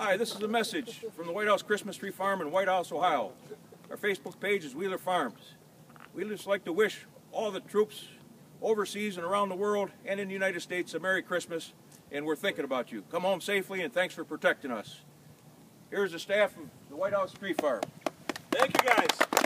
Hi, this is a message from the Whitehouse Christmas Tree Farm in Whitehouse, Ohio. Our Facebook page is Wheeler Farms. We'd just like to wish all the troops overseas and around the world and in the United States a Merry Christmas, and we're thinking about you. Come home safely, and thanks for protecting us. Here's the staff of the Whitehouse Tree Farm. Thank you guys.